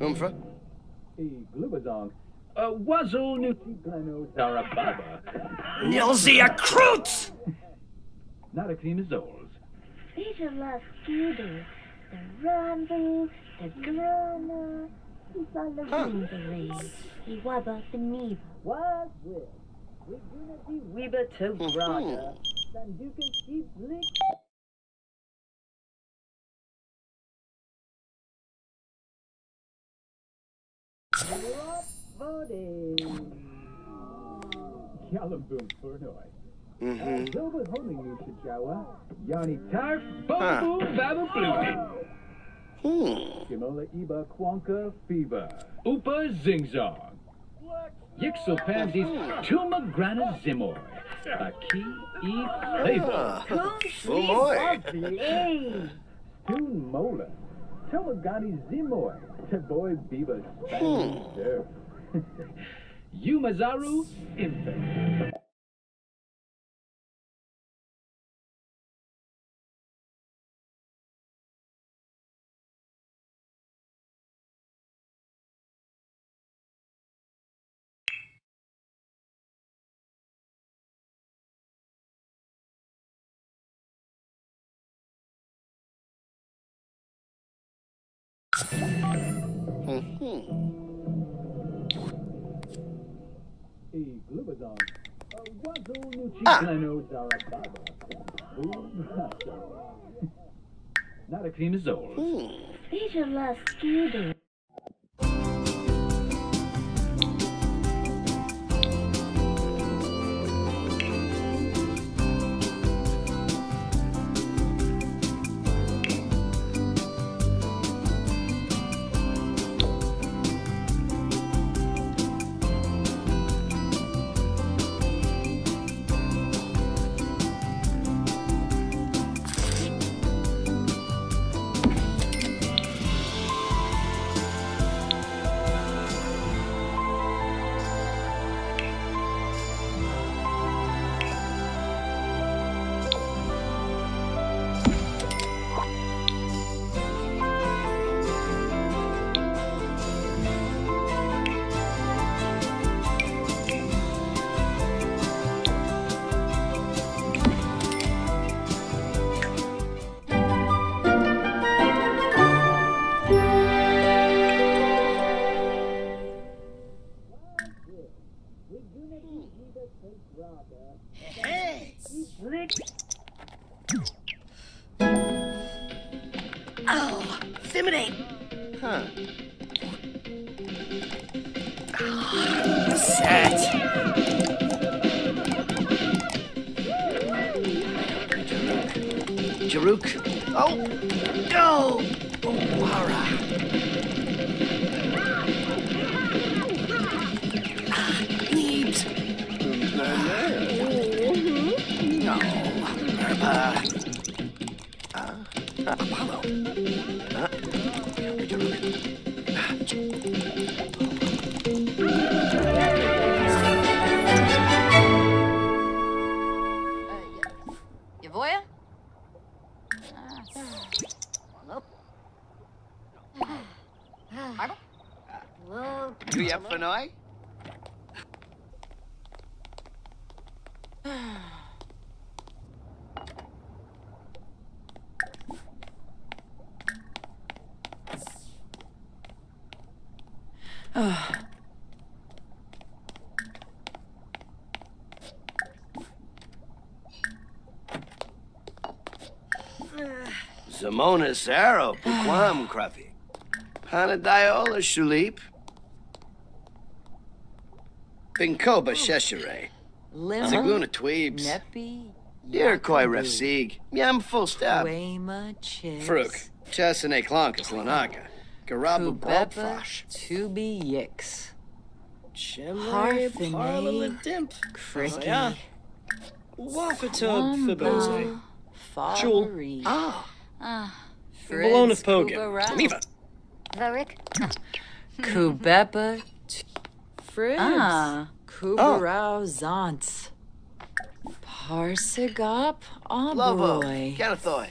Umfra? E glubazong. Uh, Wazul nuti gleno zarababa. Nilzia Kroots! Not a cream is old. Peter loves Scooter. The rumble, the drama. He's all the wondery. He wabba the neeva. Was with. We do not be weeba to brother. Sanduka sheep lick. Yalambum Furnoy. Mm-hmm. Silver holding you, Shajawa. Yanni Tarf, Bumbu, Babu Blue. Hmm. Shimola Iba Quanka Fever. Upa Zingzong. Yixel Pansies, Tuma Grana Zimoy. Aki E Flavor. Oh, boy. Play. Toon Mola. Tomagani Zimoy. Boy Biba hmm. Spanish Surf. Yumazaru Infant. Glubazon. Wazoo nuchi gleno zarababa. Not a cream is old. Peter loves Scooter. Jaruk. Oh! No! Wara. Ah, Neebs. No. Herba. Ah, Apollo. Do you have Fenoi? Zamona Saro, Puquam. Panadiola Shulip. Pinkoba Sheshere. Limma. Zaguna Tweebs. Neppy. Iroquois Refsig. Miam Full Stab. Wayma Chips. Fruk. Chesane Clonkus Lanaka. Garabu Kubeba. Brobfosh. Tubi Yix. Chimley Harfine. Dimp. Cricky. Yeah. Wafatub Fibose. Jewel. Fari. Ah. Ah. Bologna Fritz Pogan. Kubarao. Leva. Varik. Kubeba. Fritz. Ah. Kubarao Zantz. Parsigop. Lovo. Aboy. Zisamba.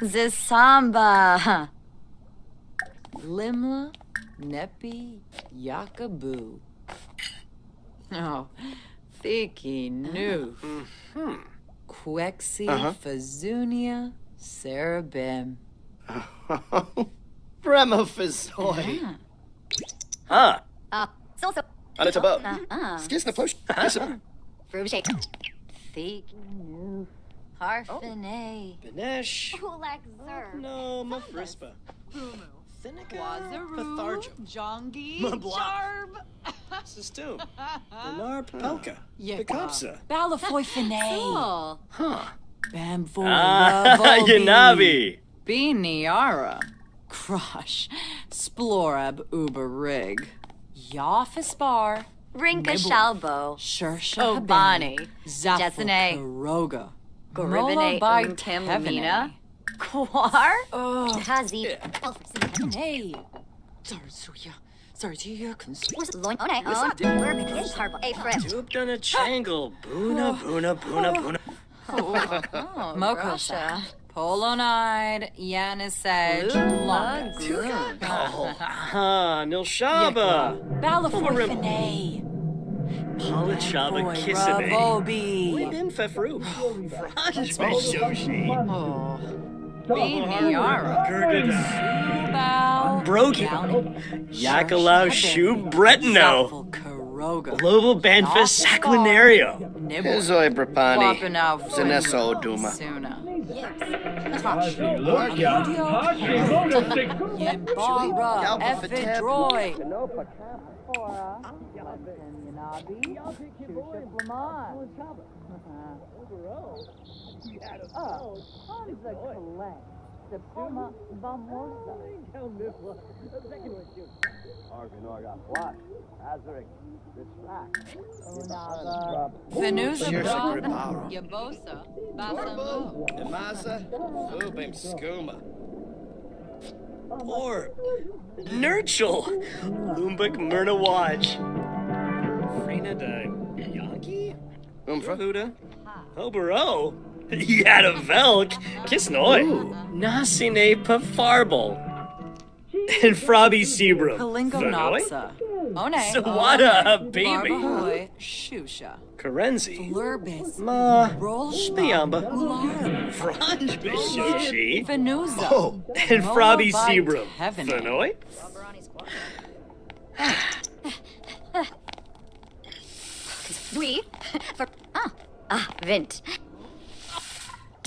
The samba. Limla Nepi Yakabu. Oh, Thiki Nu. Quexi Uh-huh. Fazunia Sarabim. Bremophysoid. Ah, So so. Ano to ba? Uh. Skis na potion. Kisa. Fruit shake. Thiki Nu. Harfine. Benesh. Kulak Zer. No, Mafrispa. Thinica. Wazaru. Patharjo. Jongi. Mabla. Jarb. Sistum. Benar Papelka. Yekwa. Picapsa. Balafoy Fine. Cool. Huh. Bamvo. Ah, Yanabi. Biniara. Crush. Splorab Uber Rig. Yafispar. Rinka Nibble. Shalbo. Shersha Obani. Zafu Jessene. Karoga. Goribane Mola Untamina. Kwar. Oh, Hazi. hey. Zarzuya. Zarzuya What's loin? Oh, no. Oh, we're his harbo. Hey, Fred. Dupdana Changle. Boona, boona, boona, boona. Oh, Mokosha. Polonide. Yanisage. Lagoon. Ah, Nilshaba. Balafoy Rim. Fine. Polishaba Kissame. Ravobi. Libin Fefru. Franj Beshoshi. Oh. Biniara. Gurgada. Bow. Brogi. Yakalau Shu Bretno. Zafu Karoga. Global Banfest Saquinario. Nibble. Izoi Brapani. Swapping out Zanesso Fuego Duma. Suna. Hashi look ya. Hashi motor stick. Yimbara. Galba Effet Fatep. Venusa Cheers to Brada. Griparo. Yabosa. Basamo. Demaza. Ubim Skooma. Orb. Nurchel. Lumbuk Myrna Watch. Frena de uh, Yankee? Umfra. Huda. Obero. Yada Velk. Kisnoi. Nasine Pafarbal. And Frobby Sebrum. Kalingo Vanoi? Nopsa. One. Sawada Baby. Shusha. Karenzi. Lurbis. Ma. Roll Biamba. Ular. Franj Bishoshi. Venusa. Oh. And Frobby Moabite Sebrum. Heaven. Vanoi? We. For. Ah. Ah, Vint.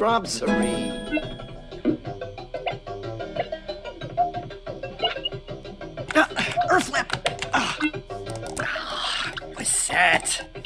Crobsery. Ah, Earthflip! Ah. Ah, What's that?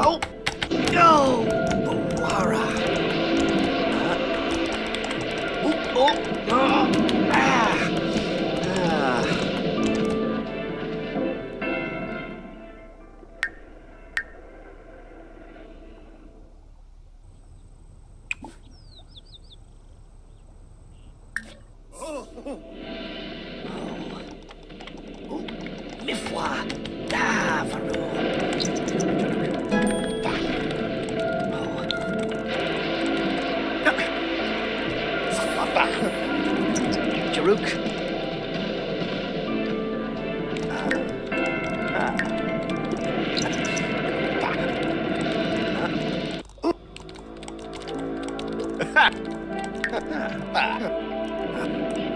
Oh! Oh! Oh! Oh! Mifwa. Ah, Yeah.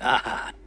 Aha.